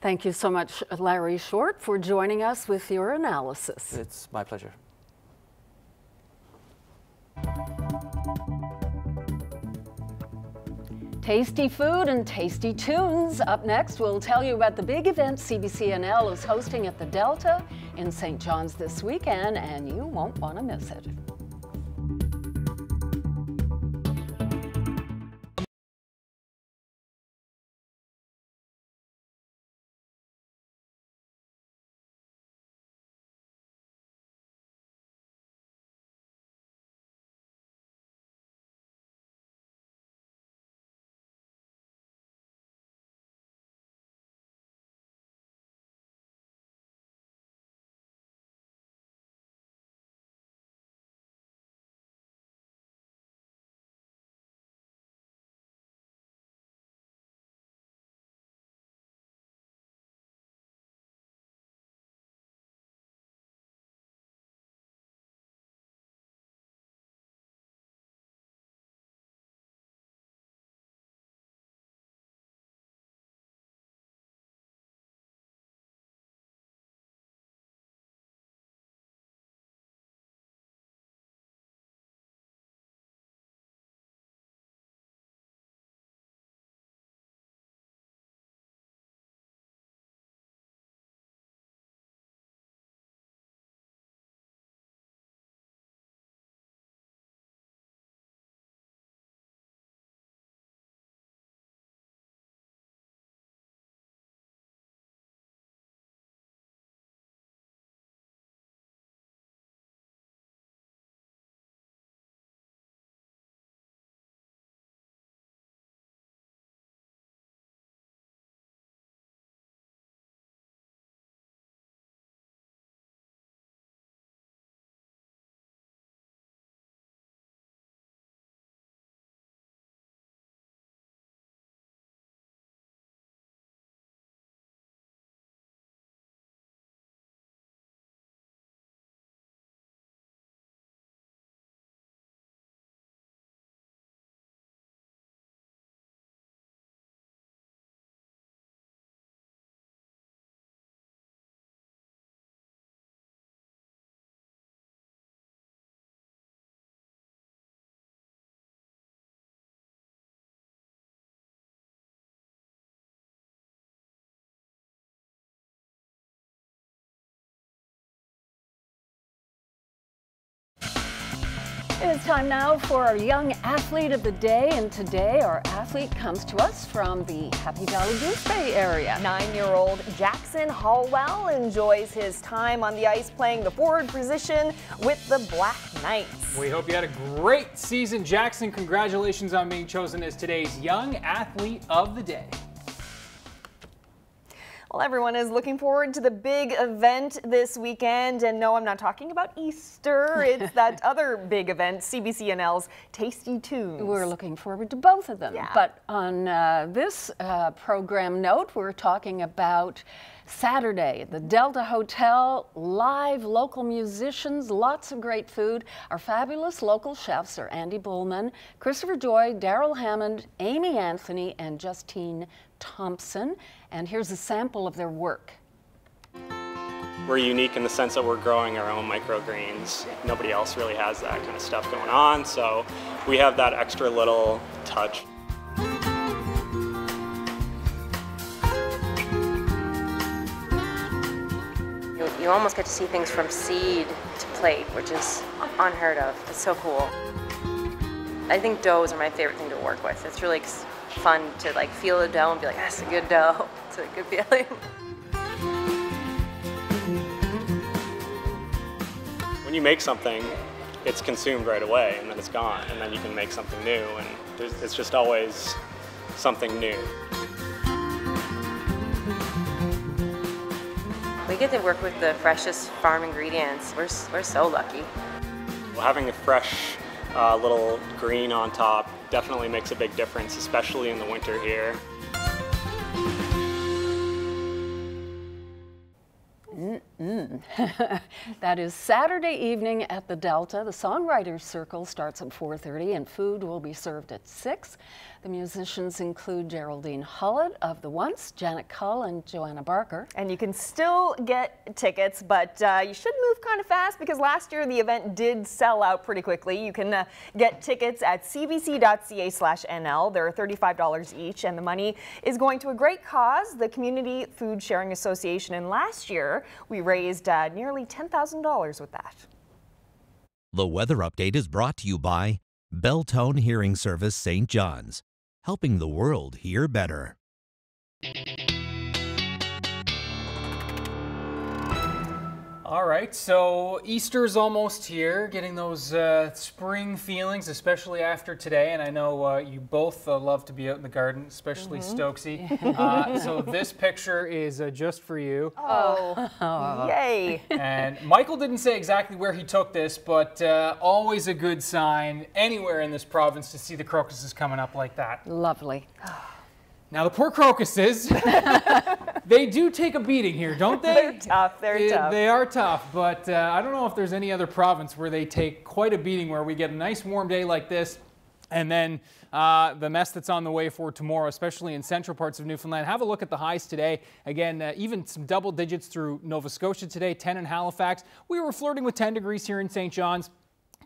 Speaker 1: Thank you so much, Larry Short, for joining us with your analysis.
Speaker 33: It's my pleasure.
Speaker 1: Tasty food and tasty tunes. Up next, we'll tell you about the big event CBCNL is hosting at the Delta in St. John's this weekend, and you won't want to miss it. It is time now for our Young Athlete of the Day, and today our athlete comes to us from the Happy Valley Goose Bay area.
Speaker 2: Nine-year-old Jackson Hallwell enjoys his time on the ice playing the forward position with the Black Knights.
Speaker 22: We hope you had a great season. Jackson, congratulations on being chosen as today's Young Athlete of the Day.
Speaker 2: Well, everyone is looking forward to the big event this weekend. And no, I'm not talking about Easter. It's that [LAUGHS] other big event, CBCNL's Tasty Tunes.
Speaker 1: We're looking forward to both of them.
Speaker 2: Yeah.
Speaker 1: But on uh, this uh, program note, we're talking about Saturday, the Delta Hotel, live local musicians, lots of great food. Our fabulous local chefs are Andy Bullman, Christopher Joy, Daryl Hammond, Amy Anthony, and Justine Thompson. And here's a sample of their work.
Speaker 34: We're unique in the sense that we're growing our own microgreens. Nobody else really has that kind of stuff going on, so we have that extra little touch.
Speaker 35: You, you almost get to see things from seed to plate, which is unheard of. It's so cool. I think doughs are my favorite thing to work with. It's really fun to like feel the dough and be like, that's a good dough. [LAUGHS] It's a good feeling.
Speaker 34: When you make something, it's consumed right away and then it's gone, and then you can make something new, and it's just always something new.
Speaker 35: We get to work with the freshest farm ingredients. We're, we're so lucky.
Speaker 34: Well, having a fresh uh, little green on top definitely makes a big difference, especially in the winter here. [LAUGHS]
Speaker 1: that is Saturday evening at the Delta. The Songwriters Circle starts at 4.30 and food will be served at 6. The musicians include Geraldine Hullett of The Once, Janet Cull, and Joanna Barker.
Speaker 2: And you can still get tickets, but uh, you should move kind of fast because last year the event did sell out pretty quickly. You can uh, get tickets at cbc.ca slash NL. They're $35 each, and the money is going to a great cause, the Community Food Sharing Association. And last year, we raised uh, nearly $10,000 with that.
Speaker 36: The weather update is brought to you by Beltone Hearing Service St. John's, helping the world hear better.
Speaker 22: All right, so Easter's almost here, getting those uh, spring feelings, especially after today. And I know uh, you both uh, love to be out in the garden, especially
Speaker 2: Mhm.
Speaker 22: Stokesy. so [LAUGHS] this picture is uh, just for you.
Speaker 2: Oh, [LAUGHS] yay.
Speaker 22: And Michael didn't say exactly where he took this, but uh, always a good sign anywhere in this province to see the crocuses coming up like that.
Speaker 1: Lovely. [SIGHS] [SIGHS]
Speaker 22: Now the poor crocuses, [LAUGHS] they do take a beating here, don't they?
Speaker 2: They're tough. They're
Speaker 22: They-
Speaker 2: tough.
Speaker 22: They are tough, but uh, I don't know if there's any other province where they take quite a beating where we get a nice warm day like this and then uh, the mess that's on the way for tomorrow, especially in central parts of Newfoundland. Have a look at the highs today. Again, uh, even some double digits through Nova Scotia today, 10 in Halifax. We were flirting with 10 degrees here in St. John's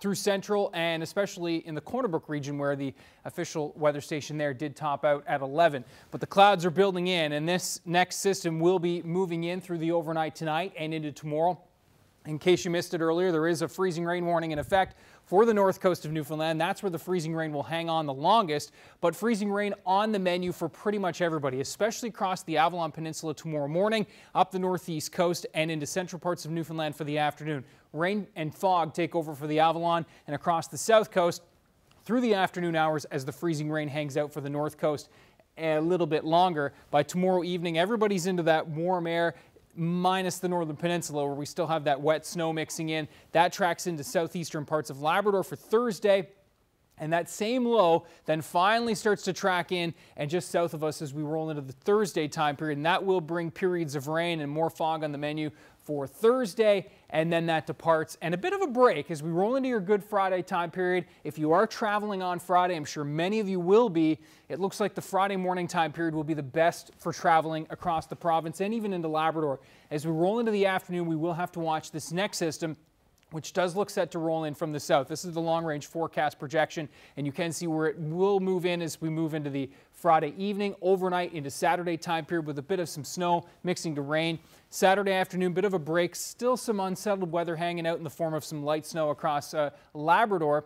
Speaker 22: through central and especially in the Corner Brook region where the official weather station there did top out at 11. But the clouds are building in and this next system will be moving in through the overnight tonight and into tomorrow. In case you missed it earlier, there is a freezing rain warning in effect for the north coast of Newfoundland. That's where the freezing rain will hang on the longest, but freezing rain on the menu for pretty much everybody, especially across the Avalon Peninsula tomorrow morning, up the northeast coast and into central parts of Newfoundland for the afternoon. Rain and fog take over for the Avalon and across the south coast through the afternoon hours as the freezing rain hangs out for the north coast a little bit longer. By tomorrow evening, everybody's into that warm air minus the northern peninsula where we still have that wet snow mixing in. That tracks into southeastern parts of Labrador for Thursday. And that same low then finally starts to track in and just south of us as we roll into the Thursday time period. And that will bring periods of rain and more fog on the menu for Thursday. And then that departs and a bit of a break as we roll into your Good Friday time period. If you are traveling on Friday, I'm sure many of you will be. It looks like the Friday morning time period will be the best for traveling across the province and even into Labrador. As we roll into the afternoon, we will have to watch this next system which does look set to roll in from the south. This is the long range forecast projection, and you can see where it will move in as we move into the Friday evening, overnight into Saturday time period with a bit of some snow mixing to rain. Saturday afternoon, bit of a break, still some unsettled weather hanging out in the form of some light snow across uh, Labrador.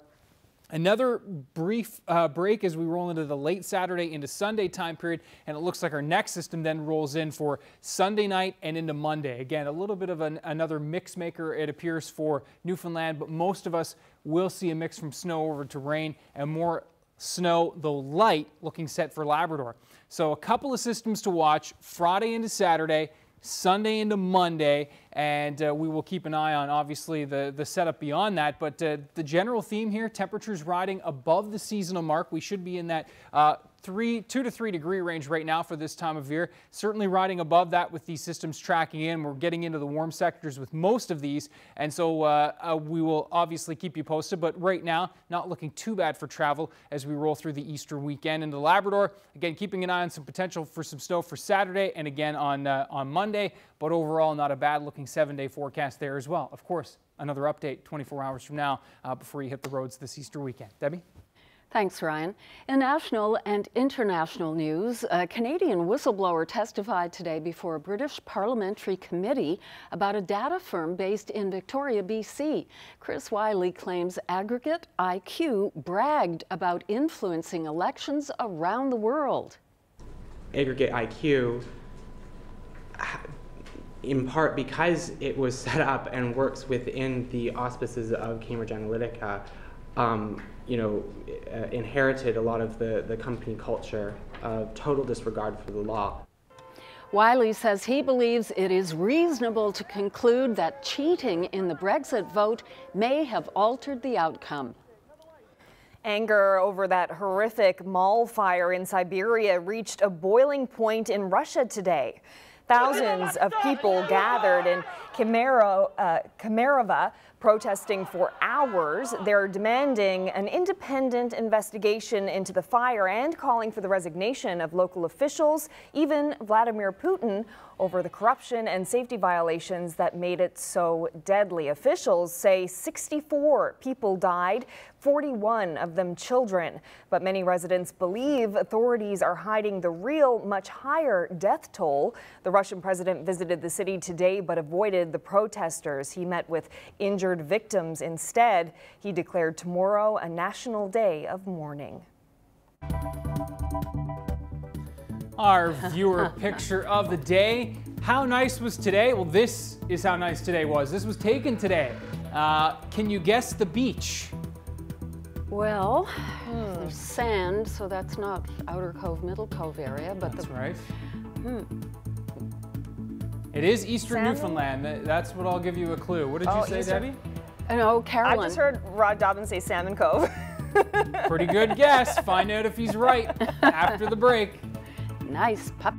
Speaker 22: Another brief uh, break as we roll into the late Saturday into Sunday time period, and it looks like our next system then rolls in for Sunday night and into Monday. Again, a little bit of an, another mix maker, it appears, for Newfoundland, but most of us will see a mix from snow over to rain and more snow, though light, looking set for Labrador. So a couple of systems to watch Friday into Saturday. Sunday into Monday, and uh, we will keep an eye on obviously the, the setup beyond that. But uh, the general theme here temperatures riding above the seasonal mark. We should be in that uh, three, two to three degree range right now for this time of year. Certainly riding above that with these systems tracking in. We're getting into the warm sectors with most of these, and so uh, uh, we will obviously keep you posted. But right now, not looking too bad for travel as we roll through the Easter weekend into Labrador. Again, keeping an eye on some potential for some snow for Saturday and again on uh, on Monday. But overall, not a bad looking seven-day forecast there as well. Of course, another update 24 hours from now uh, before you hit the roads this Easter weekend. Debbie.
Speaker 1: Thanks, Ryan. In national and international news, a Canadian whistleblower testified today before a British parliamentary committee about a data firm based in Victoria, BC. Chris Wylie claims Aggregate IQ bragged about influencing elections around the world.
Speaker 37: Aggregate IQ, in part because it was set up and works within the auspices of Cambridge Analytica, um, you know, uh, inherited a lot of the, the company culture of total disregard for the law.
Speaker 1: Wylie says he believes it is reasonable to conclude that cheating in the Brexit vote may have altered the outcome.
Speaker 2: Anger over that horrific mall fire in Siberia reached a boiling point in Russia today. Thousands of people gathered in Kemerovo, uh, protesting for hours. They're demanding an independent investigation into the fire and calling for the resignation of local officials, even Vladimir Putin, over the corruption and safety violations that made it so deadly. Officials say 64 people died, 41 of them children. But many residents believe authorities are hiding the real, much higher death toll. The Russian president visited the city today but avoided the protesters. He met with injured victims instead. He declared tomorrow a national day of mourning.
Speaker 22: Our [LAUGHS] viewer picture of the day. How nice was today? Well, this is how nice today was. This was taken today. Uh, can you guess the beach?
Speaker 1: Well, hmm. there's sand, so that's not Outer Cove, Middle Cove area, but
Speaker 22: that's
Speaker 1: the,
Speaker 22: right.
Speaker 1: Hmm.
Speaker 22: It is Eastern Newfoundland. That's what I'll give you a clue. What did
Speaker 2: oh,
Speaker 22: you say,
Speaker 2: Eastern.
Speaker 22: Debbie?
Speaker 1: No, Carolyn.
Speaker 2: I just heard Rod Dobbins say Salmon Cove.
Speaker 22: Pretty good guess. Find out if he's right [LAUGHS] after the break.
Speaker 1: Nice pup.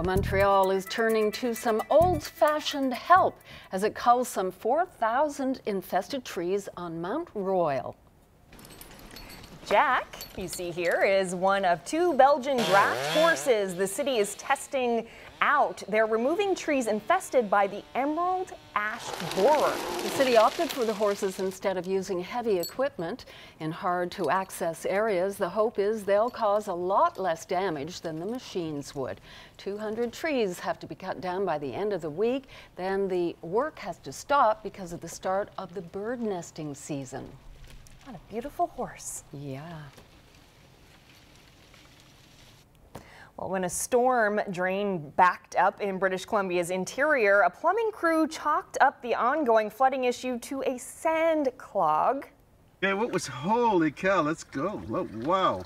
Speaker 1: Well, Montreal is turning to some old-fashioned help as it culls some 4,000 infested trees on Mount Royal.
Speaker 2: Jack, you see here, is one of two Belgian draft horses the city is testing out. They're removing trees infested by the emerald ash borer.
Speaker 1: The city opted for the horses instead of using heavy equipment in hard to access areas. The hope is they'll cause a lot less damage than the machines would. 200 trees have to be cut down by the end of the week. Then the work has to stop because of the start of the bird nesting season.
Speaker 2: What a beautiful horse.
Speaker 1: Yeah.
Speaker 2: Well, when a storm drain backed up in British Columbia's interior, a plumbing crew chalked up the ongoing flooding issue to a sand clog.
Speaker 38: Yeah, what was, holy cow, let's go. Wow.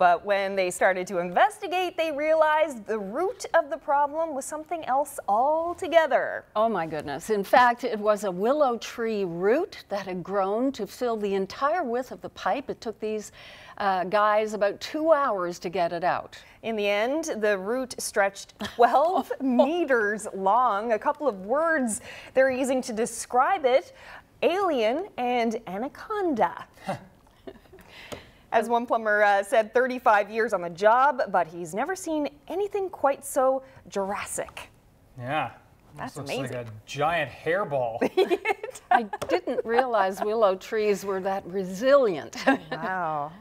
Speaker 2: But when they started to investigate, they realized the root of the problem was something else altogether.
Speaker 1: Oh my goodness. In fact, it was a willow tree root that had grown to fill the entire width of the pipe. It took these uh, guys about two hours to get it out.
Speaker 2: In the end, the root stretched 12 [LAUGHS] meters long. A couple of words they're using to describe it alien and anaconda. As one plumber uh, said, 35 years on the job, but he's never seen anything quite so Jurassic.
Speaker 22: Yeah.
Speaker 2: That's
Speaker 22: looks
Speaker 2: amazing.
Speaker 22: like a giant hairball. [LAUGHS]
Speaker 1: I didn't realize willow trees were that resilient.
Speaker 2: wow.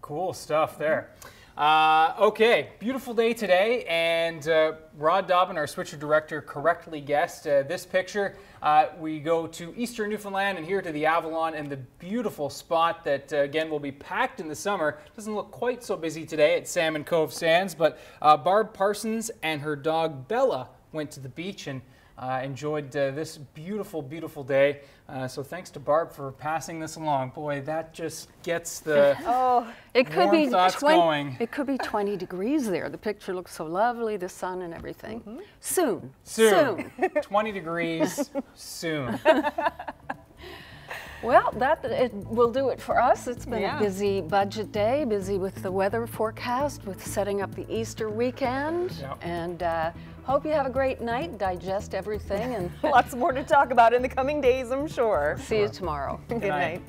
Speaker 22: Cool stuff there. Uh, okay, beautiful day today, and uh, Rod Dobbin, our switcher director, correctly guessed uh, this picture. Uh, we go to eastern Newfoundland and here to the Avalon and the beautiful spot that, uh, again, will be packed in the summer. Doesn't look quite so busy today at Salmon Cove Sands, but uh, Barb Parsons and her dog Bella went to the beach and uh, enjoyed uh, this beautiful, beautiful day. Uh, so thanks to Barb for passing this along. Boy, that just gets the [LAUGHS]
Speaker 1: oh, it could
Speaker 22: warm
Speaker 1: be
Speaker 22: thoughts
Speaker 1: 20,
Speaker 22: going.
Speaker 1: It could be 20 degrees there. The picture looks so lovely, the sun and everything. Soon.
Speaker 22: Soon. [LAUGHS] 20 degrees soon. [LAUGHS]
Speaker 1: Well, that it will do it for us. It's been
Speaker 2: Yeah.
Speaker 1: a busy budget day, busy with the weather forecast, with setting up the Easter weekend,
Speaker 2: Yep.
Speaker 1: and uh, hope you have a great night. Digest everything, and [LAUGHS]
Speaker 2: Lots more to talk about in the coming days, I'm sure.
Speaker 1: see you tomorrow.
Speaker 2: Good night.